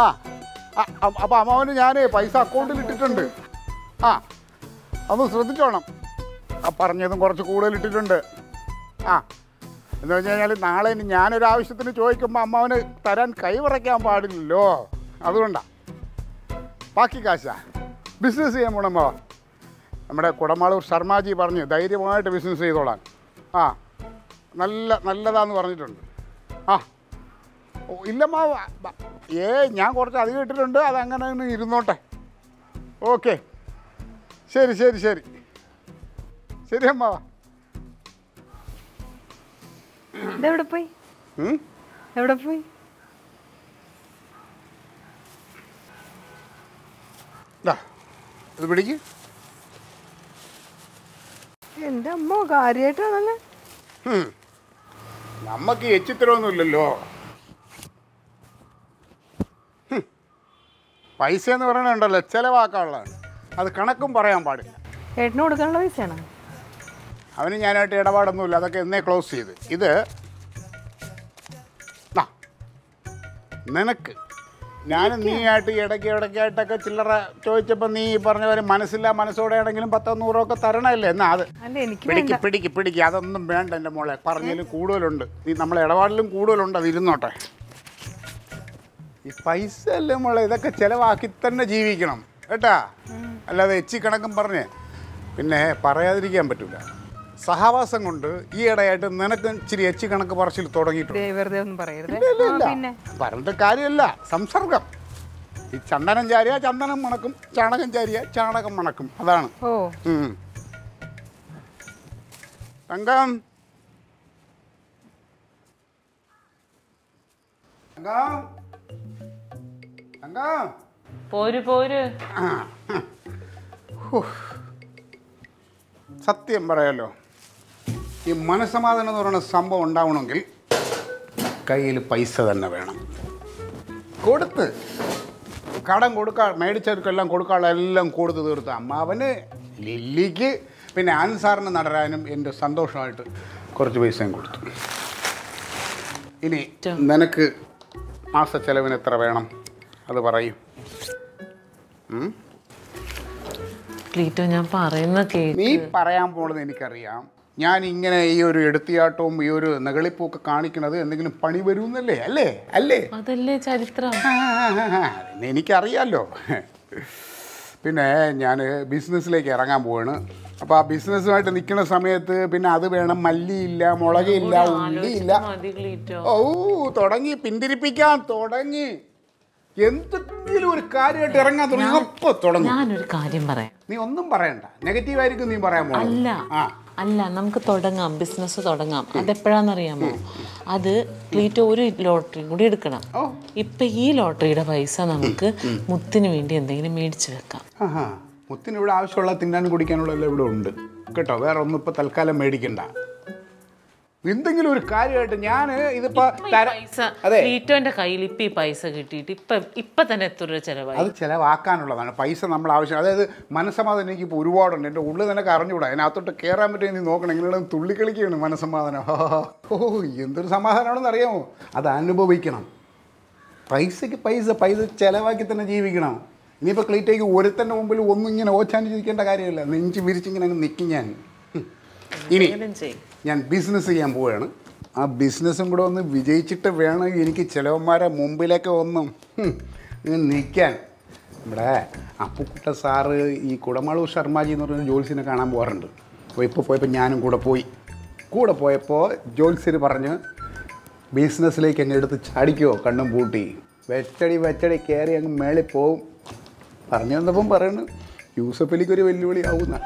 ആ അപ്പോൾ അമ്മാവന് ഞാൻ പൈസ അക്കൗണ്ടിൽ ഇട്ടിട്ടുണ്ട്. ആ ഒന്ന് ശ്രദ്ധിച്ചോണം. ആ പറഞ്ഞതും കുറച്ച് കൂടുതൽ ഇട്ടിട്ടുണ്ട്. ആ എന്ന് വെച്ച് കഴിഞ്ഞാൽ നാളെ ഇനി ഞാനൊരു ആവശ്യത്തിന് ചോദിക്കുമ്പോൾ അമ്മാവന് തരാൻ കൈവിറയ്ക്കാൻ പാടില്ലല്ലോ. അതുകൊണ്ടാണ് ബാക്കി കാശാ. ബിസിനസ് ചെയ്യാൻ പോണം അമ്മാവ. നമ്മുടെ കുടമാളൂർ ശർമാജി പറഞ്ഞ് ധൈര്യമായിട്ട് ബിസിനസ് ചെയ്തോളാൻ. ആ നല്ല നല്ലതാന്ന് പറഞ്ഞിട്ടുണ്ട്. ആ ഇല്ലമ്മ ഏ ഞാൻ കുറച്ച് അധികം ഇട്ടിട്ടുണ്ട് അതങ്ങനെ അങ്ങ് ഇരുന്നോട്ടെ. ഓക്കെ. ശരി ശരി ശരി. ശരി അമ്മാവ എന്റെ പോയി? എവിടെ പോയി? ഇത് പിടിക്ക്. എന്റെ അമ്മ കാര്യമായിട്ടാണല്ലേ നമ്മക്ക് നമുക്ക് എച്ചിത്തരമൊന്നുമില്ലല്ലോ പൈസ എന്ന് പറയണുണ്ടല്ലോ ചിലവാക്കാനുള്ളതാണ് അത് കണക്കും പറയാൻ പാടില്ല. ഏട്ടന് കൊടുക്കാനുള്ള പൈസയാണോ? അവന് ഞാനായിട്ട് ഇടപാടൊന്നുമില്ല അതൊക്കെ എന്നേ ക്ലോസ് ചെയ്ത്. ഇത് നിനക്ക്. ഞാൻ നീയായിട്ട് ഇടയ്ക്ക് ഇടയ്ക്കായിട്ടൊക്കെ ചില്ലറ ചോദിച്ചപ്പോൾ നീ പറഞ്ഞ പോലെ മനസ്സില്ല മനസ്സോടെ ആണെങ്കിലും പത്തോ നൂറോ ഒക്കെ തരണല്ലേ? എന്നാ അത്. പിടിക്ക് പിടിക്ക് പിടിക്ക്. അതൊന്നും വേണ്ട എന്റെ മോളെ. പറഞ്ഞതിലും കൂടുതലുണ്ട്. നീ നമ്മളെ ഇടപാടിലും കൂടുതലുണ്ട് അത് ഇരുന്നോട്ടെ. ഈ പൈസ അല്ലേ മോളെ? ഇതൊക്കെ ചിലവാക്കി തന്നെ ജീവിക്കണം. കേട്ടാ? അല്ലാതെ എച്ചി കണക്കും പറഞ്ഞേ പിന്നെ പറയാതിരിക്കാൻ പറ്റില്ല സഹവാസം കൊണ്ട് ഈ ഇടയായിട്ട് നിനക്ക് ഇച്ചിരി എച്ചി കണക്ക് പറച്ചിൽ തുടങ്ങിയിട്ടുണ്ട്? പറഞ്ഞിട്ട് കാര്യമല്ല. സംസർഗം. ഈ ചന്ദനം ചാരിയ ചന്ദനം മണക്കും. ചാണകം ചാരിയ ചാണകം മണക്കും. അതാണ്. തങ്കം. തങ്കം. പോര് പോര്. സത്യം പറയാലോ ഈ മനസമാധാനം എന്ന് പറയുന്ന സംഭവം ഉണ്ടാവണമെങ്കിൽ കയ്യിൽ പൈസ തന്നെ വേണം. കൊടുത്ത്. കടം കൊടുക്കാൻ മേടിച്ചവർക്കെല്ലാം കൊടുക്കാനുള്ള എല്ലാം കൊടുത്ത് തീർത്ത്. അമ്മാവന് ലില്ലിക്ക് പിന്നെ അൻസാറിന് നടരാനും എന്റെ സന്തോഷമായിട്ട് കുറച്ച് പൈസയും കൊടുത്തു. ഇനി നിനക്ക് മാസ ചെലവിന് എത്ര വേണം? അത് പറയും? ക്ലീറ്റോ ഞാൻ പറയുന്ന നീ പറയാൻ പോണത് എനിക്കറിയാം. ഞാൻ ഇങ്ങനെ ഈ ഒരു എടുത്തിയാട്ടവും ഈ ഒരു നകളിപ്പും കാണിക്കണത് എന്തെങ്കിലും പണി വരുമെന്നല്ലേ? അല്ലേ? അല്ലേ? അതല്ലേ ചരിത്രം. എനിക്കറിയാലോ. പിന്നെ ഞാൻ ബിസിനസ്സിലേക്ക് ഇറങ്ങാൻ പോവാണ്. അപ്പോൾ ആ ബിസിനസ്സുമായിട്ട് നിൽക്കുന്ന സമയത്ത് പിന്നെ അത് വേണം മല്ലിയില്ല മുളകില്ല ഉള്ളിയില്ല. ഓ തുടങ്ങി പിന്തിരിപ്പിക്കാൻ തുടങ്ങി. എന്തെങ്കിലും ഒരു കാര്യമായിട്ട് ഇറങ്ങാൻ തുടങ്ങി. അപ്പോൾ തുടങ്ങി. ഞാനൊരു കാര്യം പറയാം. നീ ഒന്നും പറയണ്ട. നെഗറ്റീവ് ആയിരിക്കും നീ പറയാൻ അല്ല. അല്ല നമുക്ക് തുടങ്ങാം. ബിസിനസ് തുടങ്ങാം. അതെപ്പോഴാണെന്നറിയാമോ? അത് ക്ലീറ്റ് ഒരു ലോട്ടറിയും കൂടി എടുക്കണം. ഇപ്പൊ ഈ ലോട്ടറിയുടെ പൈസ നമുക്ക് മുത്തിന് വേണ്ടി എന്തെങ്കിലും മേടിച്ചു വെക്കാം. മുത്തിന് ഇവിടെ ആവശ്യമുള്ള തിന്നാനും കുടിക്കാനുള്ള എല്ലാം ഇവിടെ ഉണ്ട്. കേട്ടോ വേറെ ഒന്നും ഇപ്പൊ തൽക്കാലം മേടിക്കണ്ട. എന്തെങ്കിലും ഒരു കാര്യമായിട്ട് ഞാൻ ഇതിപ്പോ കയ്യിൽ ഇപ്പൊ ഈ പൈസ കിട്ടിയിട്ട് ഇപ്പൊ ഇപ്പൊ തന്നെ എത്ര രൂപ ചെലവായി? അത് ചിലവാക്കാനുള്ളതാണ്. പൈസ നമ്മൾ ആവശ്യം അതായത് മനസ്സമാധാനം എനിക്ക് ഇപ്പോൾ ഒരുപാടുണ്ട്. എന്റെ ഉള്ളിൽ തന്നെ കറഞ്ഞുകൂടാ അതിനകത്തോട്ട് കേറാൻ പറ്റും നീ നോക്കണം. എങ്ങനെയാണ് തുള്ളിക്കളിക്കുകയാണ് മനസ്സമാധാനം. ഓ എന്തൊരു സമാധാനമാണെന്ന് അറിയാമോ? അത് അനുഭവിക്കണം. പൈസയ്ക്ക് പൈസ പൈസ ചിലവാക്കി തന്നെ ജീവിക്കണം. ഇനിയിപ്പോൾ ക്ലീറ്റേക്ക് ഒരുത്തന്റെ മുമ്പിൽ ഒന്നും ഇങ്ങനെ ഓച്ചാൻ ജീവിക്കേണ്ട കാര്യമില്ല. നെഞ്ച് വിരിച്ചിങ്ങനെ അങ്ങ് നിൽക്കും ഞാൻ. ഇനി ഞാൻ ബിസിനസ് ചെയ്യാൻ പോവുകയാണ്. ആ ബിസിനസ്സും കൂടെ ഒന്ന് വിജയിച്ചിട്ട് വേണം എനിക്ക് ചിലവന്മാരെ മുമ്പിലേക്ക് ഒന്നും നിൽക്കാൻ നമ്മുടെ അപ്പുക്കുട്ട സാറ് ഈ കുടമാളൂർ ശർമാജി എന്ന് പറയുന്ന ജോൽസിനെ കാണാൻ പോകാറുണ്ട്. അപ്പോൾ ഇപ്പോൾ പോയപ്പോൾ ഞാനും കൂടെ പോയി. കൂടെ പോയപ്പോൾ ജോൽസിന് പറഞ്ഞ് ബിസിനസ്സിലേക്ക് അങ്ങ് എടുത്ത് ചാടിക്കുമോ കണ്ണും പൂട്ടി. വെച്ചടി വെച്ചടി കയറി അങ്ങ് മേളിൽ പോവും. പറഞ്ഞു വന്നപ്പം പറയുന്നു യൂസഫ് അലിക്കൊരു വെല്ലുവിളി ആവുന്ന.